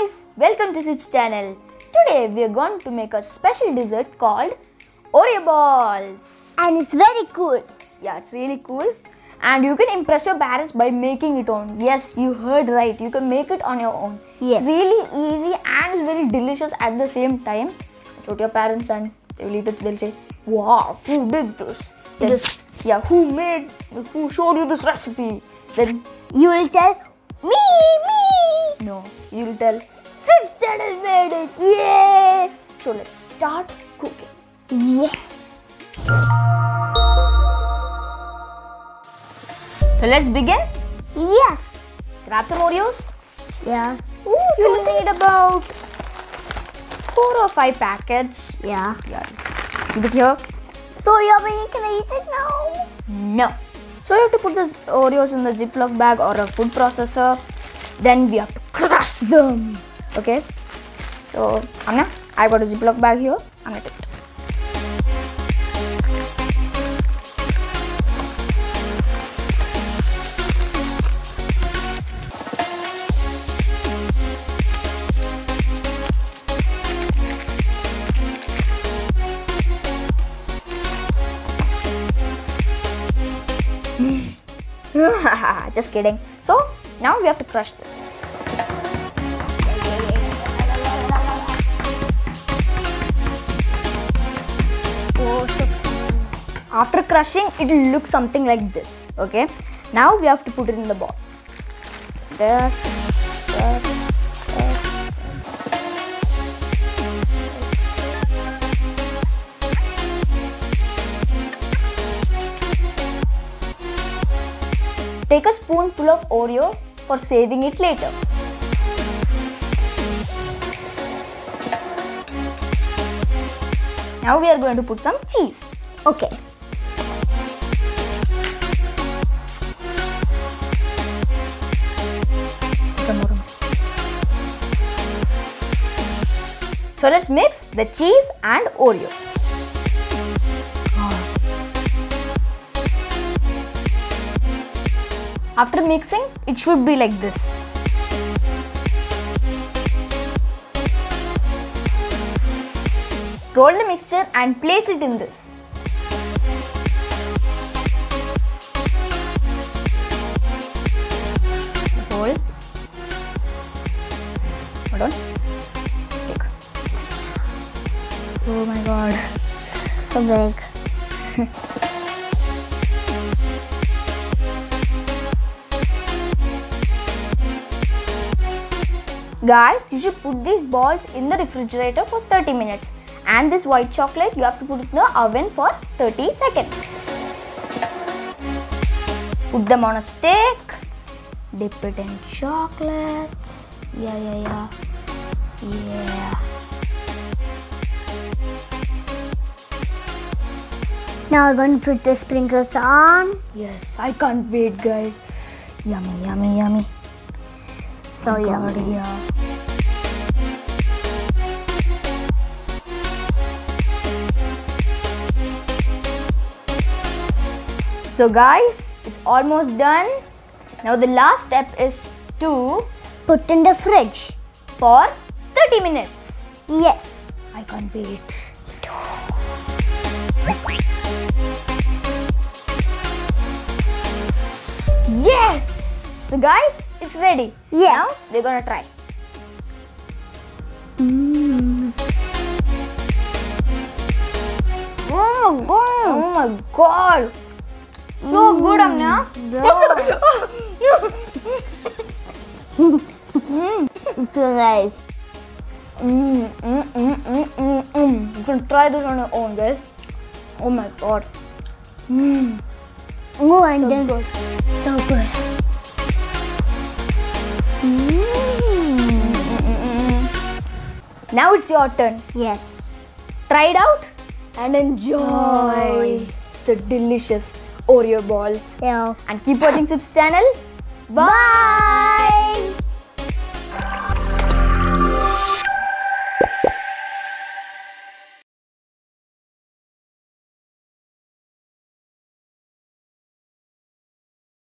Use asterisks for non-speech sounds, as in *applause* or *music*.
guys, welcome to Sibs channel. Today we are going to make a special dessert called Oreo balls. and it's very cool. Yeah, it's really cool. And you can impress your parents by making it on. Yes, you heard right. You can make it on your own. Yes. It's really easy and it's very delicious at the same time. Show to your parents and they will eat it. They'll say, "Wow, who did this?" Then, This. Yeah, who made? Who showed you this recipe? Then You will tell me, me. No, you'll tell Sibs channel made it. Yay! So let's start cooking. Yeah. So let's begin. Yes. Grab some Oreos. Yeah. Ooh, you'll need about four or five packets. Yeah. Yeah. Keep it here. So yummy. Can I eat it now? No. So you have to put the Oreos in the Ziploc bag or a food processor. Then we have to crush them. Okay. So Amna, I got a Ziploc bag here. I'm gonna take it. *laughs* Just kidding. So now we have to crush this. After crushing, it will look something like this. Okay. Now we have to put it in the bowl. Take a spoonful of Oreo for saving it later. Now we are going to put some cheese. okay. So let's mix the cheese and Oreo. After mixing, it should be like this. Roll the mixture and place it in this. Roll. Hold on. Oh my god. So big. *laughs* Guys, you should put these balls in the refrigerator for 30 minutes. And this white chocolate, you have to put it in the oven for 30 seconds. Put them on a stick. Dip it in chocolate. Yeah, yeah, yeah. Yeah. Now I'm going to put the sprinkles on. Yes, I can't wait, guys. Yummy, yummy, yummy. So God, yummy. yeah. So guys, it's almost done. Now the last step is to Put in the fridge. for 30 minutes. Yes. I can't wait. So guys, it's ready. Yeah. Now we're gonna try. Oh my god. Oh my god! So good, Amna. It's so nice. Mm, mm, mm, mm, mm, mm. You can try this on your own, guys. Oh my god. Mm, Oh, and so then good. so good. Mm. Now it's your turn. Yes. Try it out and enjoy the delicious Oreo balls. Yeah. And keep watching Sibs channel. Bye.